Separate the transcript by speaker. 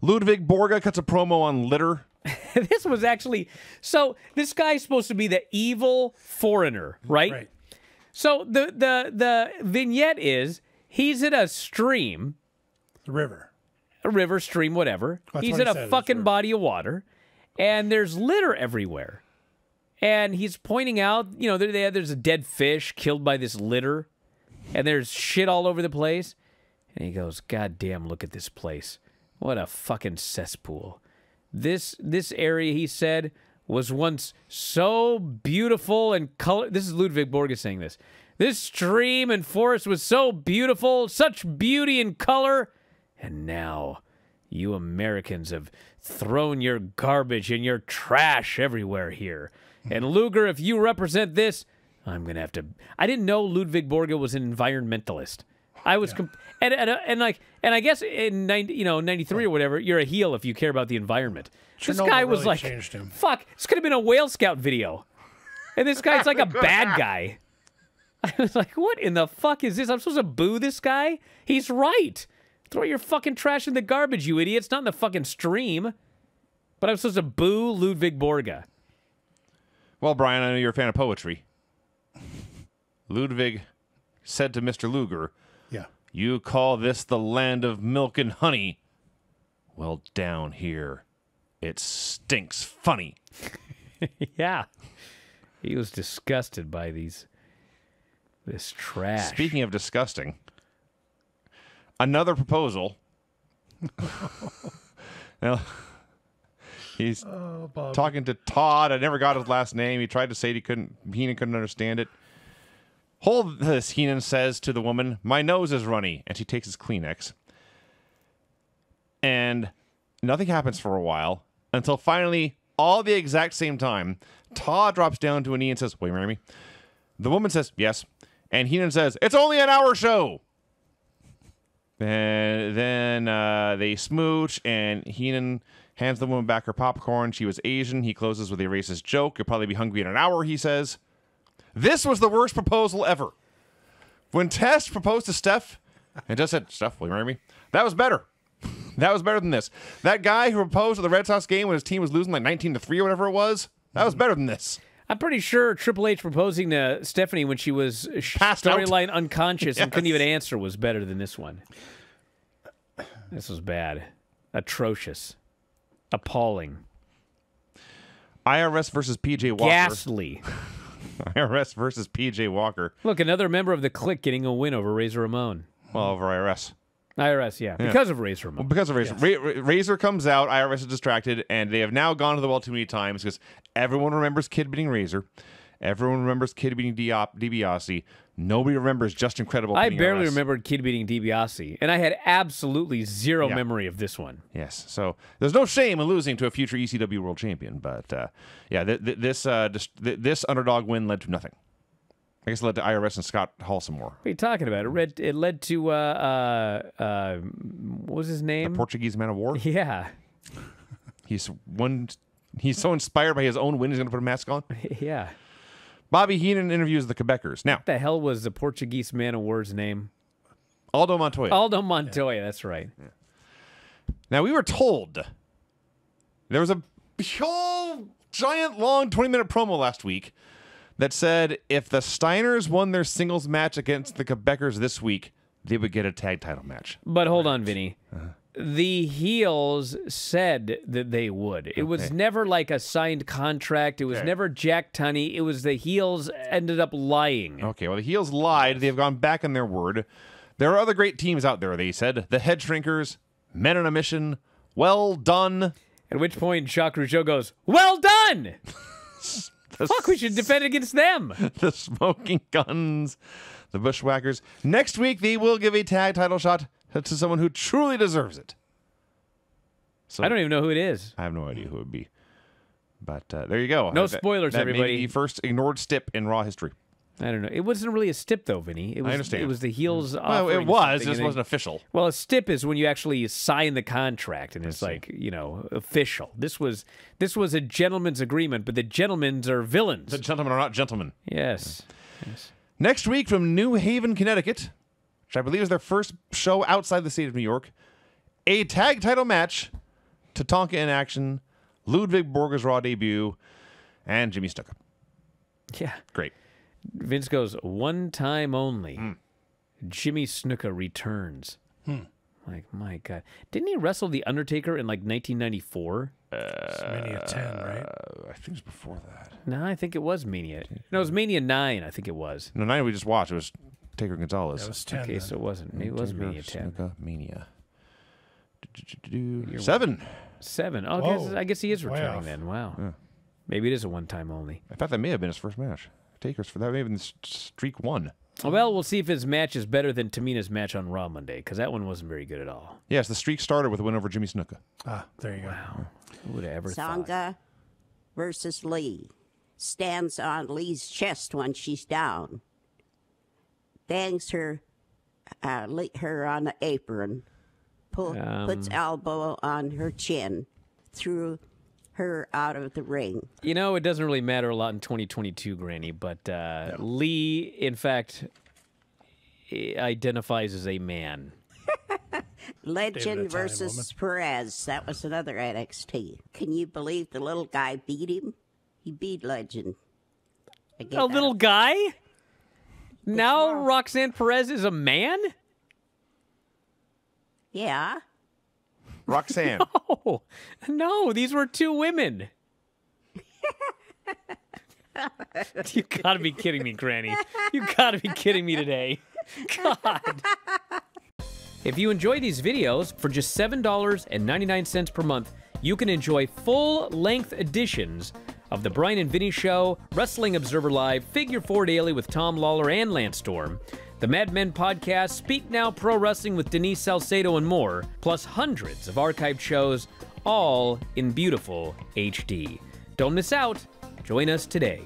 Speaker 1: Ludvig Borga cuts a promo on litter.
Speaker 2: this was actually so. This guy's supposed to be the evil foreigner, right?
Speaker 3: Right.
Speaker 2: So the the the vignette is he's in a stream,
Speaker 3: The river.
Speaker 2: a river, stream, whatever.
Speaker 3: That's
Speaker 2: he's
Speaker 3: what
Speaker 2: in
Speaker 3: he
Speaker 2: a fucking body of water, and there's litter everywhere. And he's pointing out, you know, there, there- there's a dead fish killed by this litter, and there's shit all over the place. And he goes, "God damn, look at this place! What a fucking cesspool! This this area," he said, "was once so beautiful and color." This is Ludvig Borga's saying this. This stream and forest was so beautiful, such beauty and color, and now you Americans have thrown your garbage and your trash everywhere here. And Luger, if you represent this, I'm gonna have to. I didn't know Ludvig Borga was an environmentalist. I was, comp- and, and uh, and like, and I guess in ninety, you know, ninety three or whatever, you're a heel if you care about the environment. this guy was
Speaker 3: really
Speaker 2: like,
Speaker 3: changed him.
Speaker 2: fuck, this could have been a Whale Scout video, and this guy's like a bad guy. I was like, what in the fuck is this? I'm supposed to boo this guy? He's right. Throw your fucking trash in the garbage, you idiots, not in the fucking stream. But I'm supposed to boo Ludvig Borga.
Speaker 1: Well, Bryan, I know you're a fan of poetry. Ludvig said to Mr. Luger,
Speaker 3: Yeah.
Speaker 1: You call this the land of milk and honey? Well, down here, it stinks funny.
Speaker 2: yeah. He was disgusted by these this trash.
Speaker 1: Speaking of disgusting, another proposal. now, he's oh, talking to Todd. I never got his last name. He tried to say it, he couldn't. Heenan couldn't understand it. Hold this, Heenan says to the woman. My nose is runny, and she takes his Kleenex. And nothing happens for a while until finally, all the exact same time, Todd drops down to a knee and says, "Will you marry me?" The woman says, "Yes," and Heenan says, "It's only an hour show." And then uh, they smooch, and Heenan hands the woman back her popcorn. She was Asian. He closes with a racist joke. You'll probably be hungry in an hour, he says. This was the worst proposal ever. When Tess proposed to Steph and just said, Steph, will you marry me? That was better. That was better than this. That guy who proposed at the Red Sox game when his team was losing like 19 to 3 or whatever it was, that was better than this.
Speaker 2: I'm pretty sure Triple H proposing to Stephanie when she was storyline unconscious and couldn't even answer was better than this one. This was bad. Atrocious. Appalling.
Speaker 1: IRS versus PJ Walker.
Speaker 2: Ghastly.
Speaker 1: IRS versus PJ Walker.
Speaker 2: Look, another member of the clique getting a win over Razor Ramon.
Speaker 1: Well, over IRS.
Speaker 2: IRS, yeah, because of Razor Ramon.
Speaker 1: Because of Razor. Ra- Ra- Razor comes out, IRS is distracted, and they have now gone to the well too many times because everyone remembers Kid beating Razor. Everyone remembers Kid beating Diop, DiBiase. Nobody remembers Justin Credible.
Speaker 2: I barely
Speaker 1: IRS.
Speaker 2: remembered Kid beating DiBiase, and I had absolutely zero
Speaker 1: Yeah.
Speaker 2: memory of this one.
Speaker 1: Yes. So there's no shame in losing to a future ECW world champion, but uh, yeah, th- th- this uh, dis- th- this underdog win led to nothing. I guess it led to IRS and Scott Hall some more.
Speaker 2: What are you talking about? It, read, it led to, uh, uh, uh, what was his name?
Speaker 1: A Portuguese man of war.
Speaker 2: yeah.
Speaker 1: He's one. He's so inspired by his own win, he's going to put a mask on.
Speaker 2: Yeah.
Speaker 1: Bobby Heenan interviews the Quebecers. Now, what
Speaker 2: the hell was the Portuguese man of war's name?
Speaker 1: Aldo Montoya.
Speaker 2: Aldo Montoya, that's right.
Speaker 1: Now we were told there was a whole giant long 20 minute promo last week that said if the Steiners won their singles match against the Quebecers this week, they would get a tag title match.
Speaker 2: But hold on, Vinny.
Speaker 1: Uh-huh.
Speaker 2: The heels said that they would. It was never like a signed contract. It was
Speaker 1: Okay.
Speaker 2: never Jack Tunney. It was the heels ended up lying.
Speaker 1: Okay, well the heels lied. They've gone back on their word. There are other great teams out there, they said. The Head Shrinkers, Men on a Mission, Well Dunn.
Speaker 2: At which point Jacques Rougeau goes, Well done! Fuck, we should defend against them.
Speaker 1: the Smoking Guns, the Bushwhackers. Next week, they will give a tag title shot to someone who truly deserves it. So
Speaker 2: I don't even know who it is.
Speaker 1: I have no idea who it would be. But uh, there you go.
Speaker 2: No
Speaker 1: that-
Speaker 2: spoilers,
Speaker 1: that
Speaker 2: everybody.
Speaker 1: the first ignored stip in Raw history.
Speaker 2: I don't know. It wasn't really a stip though, Vinny. It was,
Speaker 1: understand.
Speaker 2: It was the heels.
Speaker 1: Well, it was. just wasn't official.
Speaker 2: Well, a stip is when you actually sign the contract and it's like you know official. This was this was a gentleman's agreement, but the gentlemen are villains.
Speaker 1: The gentlemen are not gentlemen.
Speaker 2: Yes. yes.
Speaker 1: Next week from New Haven, Connecticut, which I believe is their first show outside the state of New York, a tag title match Tatanka in action, Ludvig Borga's Raw debut, and Jimmy Snuka.
Speaker 2: Yeah.
Speaker 1: Great.
Speaker 2: Vince goes, one time only.
Speaker 1: Hmm.
Speaker 2: Jimmy Snuka returns. Like, my God. Didn't he wrestle The Undertaker in like 1994?
Speaker 3: It's Mania 10, right?
Speaker 1: Uh, I think it was before that.
Speaker 2: No, I think it was Mania. No, it was Mania 9, I think it was.
Speaker 1: No, nine we just watched. It was Taker Gonzalez.
Speaker 3: That was 10.
Speaker 2: Okay,
Speaker 3: then.
Speaker 2: so it wasn't. It was Mania 10.
Speaker 1: Snuka, Mania. Seven.
Speaker 2: Seven. Oh, okay,
Speaker 3: Whoa.
Speaker 2: I guess he is returning
Speaker 3: off.
Speaker 2: then. Wow. Maybe it is a one time only.
Speaker 1: I thought that may have been his first match. Taker's for that may have been s- streak one.
Speaker 2: Well, we'll see if his match is better than Tamina's match on Raw Monday, because that one wasn't very good at all.
Speaker 1: Yes, the streak started with a win over Jimmy Snuka.
Speaker 3: Ah, there you go.
Speaker 2: Who would have ever thought?
Speaker 4: Sangha versus Lee. Stands on Lee's chest when she's down. Bangs her, uh, Lee- her on the apron. Pull, puts elbow on her chin. Threw her out of the ring.
Speaker 2: You know, it doesn't really matter a lot in 2022, Granny, but uh, Lee, in fact, identifies as a man.
Speaker 4: Legend versus
Speaker 3: woman.
Speaker 4: Perez. That was another NXT. Can you believe the little guy beat him? He beat Legend.
Speaker 2: A little
Speaker 4: that.
Speaker 2: guy? Now Roxanne Perez is a man?
Speaker 4: Yeah.
Speaker 1: Roxanne.
Speaker 2: Oh, no, these were two women. you gotta be kidding me, Granny. You gotta be kidding me today. God. If you enjoy these videos, for just $7.99 per month, you can enjoy full length editions of The Bryan and Vinny Show, Wrestling Observer Live, Figure 4 Daily with Tom Lawler and Lance Storm, the Mad Men podcast, Speak Now Pro Wrestling with Denise Salcedo, and more, plus hundreds of archived shows, all in beautiful HD. Don't miss out. Join us today.